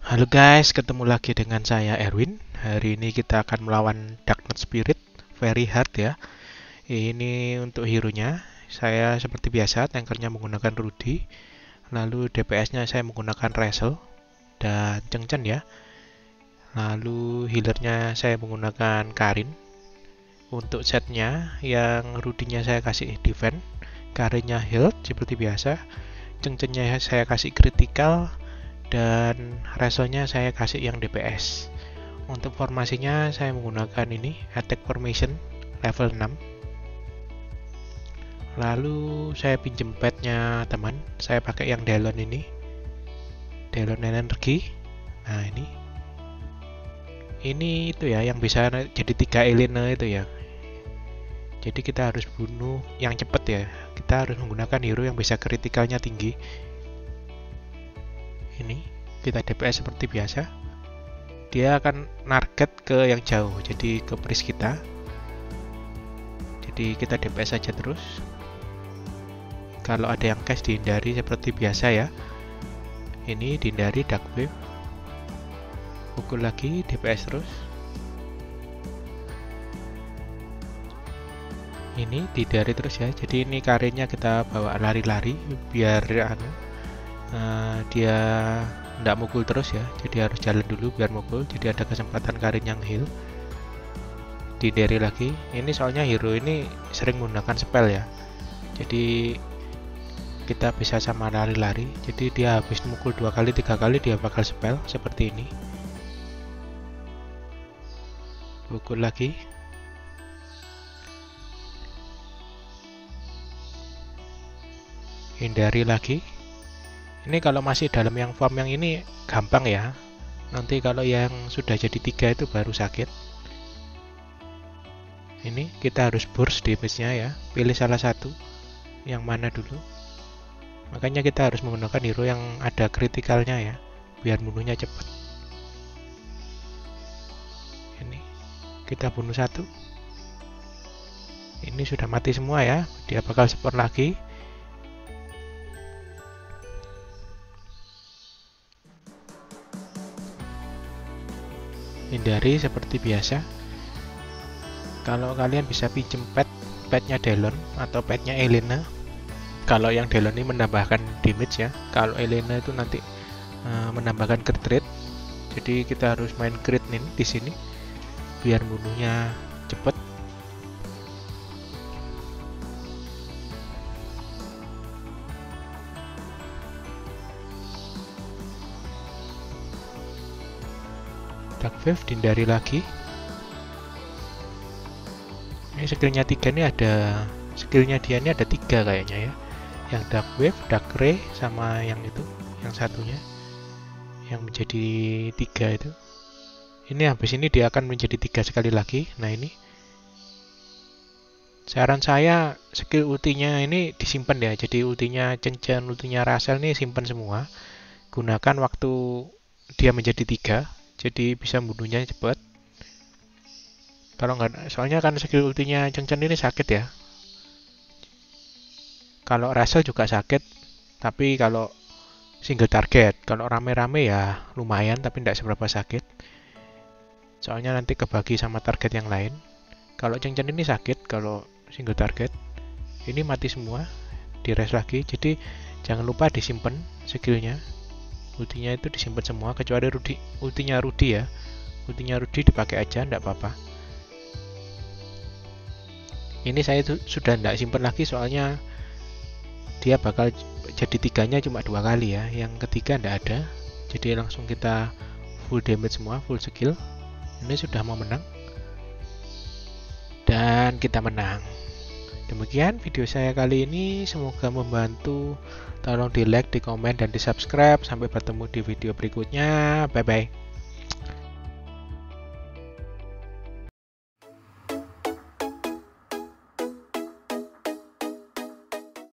Halo guys, ketemu lagi dengan saya Erwin. Hari ini kita akan melawan Dark Knight Spirit, very hard ya. Ini untuk hero-nya. Saya seperti biasa, tankernya menggunakan Rudy. Lalu DPS-nya saya menggunakan Wrestle dan Cengcen ya. Lalu healernya saya menggunakan Karin. Untuk setnya, yang Rudy-nya saya kasih defense, Karinnya health seperti biasa. Cengcennya saya kasih critical dan rasonya saya kasih yang DPS untuk formasinya saya menggunakan ini attack formation level 6 lalu saya pinjem petnya teman saya pakai yang Delon ini. Delon energi nah ini. Ini itu ya yang bisa jadi tiga Elena itu ya jadi kita harus bunuh yang cepat ya. Kita harus menggunakan hero yang bisa kritikalnya tinggi. Ini kita DPS seperti biasa. Dia akan target ke yang jauh jadi ke pris kita. Jadi kita DPS saja terus. Kalau ada yang cash dihindari seperti biasa ya. Ini dihindari dark wave. Pukul lagi DPS terus ini dihindari terus ya. Jadi ini karirnya kita bawa lari-lari biar anu uh, dia tidak mukul terus ya. Jadi harus jalan dulu biar mukul. Jadi ada kesempatan Karin yang heal. Di Derry lagi. Ini soalnya hero ini sering menggunakan spell ya. Jadi kita bisa sama lari-lari. Jadi dia habis mukul dua kali tiga kali dia bakal spell seperti ini. Pukul lagi hindari lagi. Ini kalau masih dalam yang form yang ini gampang ya. Nanti kalau yang sudah jadi tiga itu baru sakit. Ini kita harus burst damage-nya ya. Pilih salah satu. Yang mana dulu? Makanya kita harus menggunakan hero yang ada kritikalnya ya biar bunuhnya cepat. Ini. Kita bunuh satu. Ini sudah mati semua ya. Dia bakal support lagi hindari seperti biasa. Kalau kalian bisa pinjem pet petnya Delon atau petnya Elena. Kalau yang Delon ini menambahkan damage ya. Kalau Elena itu nanti uh, menambahkan crit rate. Jadi kita harus main crit nih di sini biar bunuhnya cepet Dark Wave dihindari lagi. Ini skillnya tiga ini ada skillnya dia ini ada tiga kayaknya ya. Yang Dark Wave, Dark Ray sama yang itu yang satunya. Yang menjadi tiga itu. Ini habis ini dia akan menjadi tiga sekali lagi. Nah ini. Saran saya skill ultinya ini disimpan ya. Jadi ultinya Cencen, ultinya Rasel ini simpan semua. Gunakan waktu dia menjadi tiga jadi bisa bunuhnya cepat kalau nggak soalnya kan skill ultinya Chengchen ini sakit ya. Kalau Russell juga sakit tapi kalau single target kalau rame-rame ya lumayan tapi tidak seberapa sakit. Soalnya nanti kebagi sama target yang lain. Kalau Chengchen ini sakit kalau single target ini mati semua di rest lagi. Jadi jangan lupa disimpan skillnya ultinya itu disimpan semua kecuali Rudi. Ultinya Rudi ya. Ultinya Rudi dipakai aja ndak apa-apa. Ini saya tuh sudah ndak simpan lagi soalnya dia bakal jadi tiganya cuma dua kali ya. Yang ketiga ndak ada. Jadi langsung kita full damage semua full skill. Ini sudah mau menang. Dan kita menang Demikian video saya kali ini, semoga membantu. Tolong di like, di komen, dan di subscribe. Sampai bertemu di video berikutnya. Bye-bye.